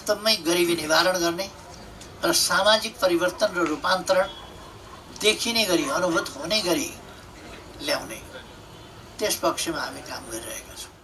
वास्तवमै गरिबी निवारण गर्ने र सामाजिक परिवर्तन र रूपान्तरण देखिने गरी अनुभूत हुने गरी ल्याउने त्यस पक्षमा हामी काम गरिरहेका छौँ।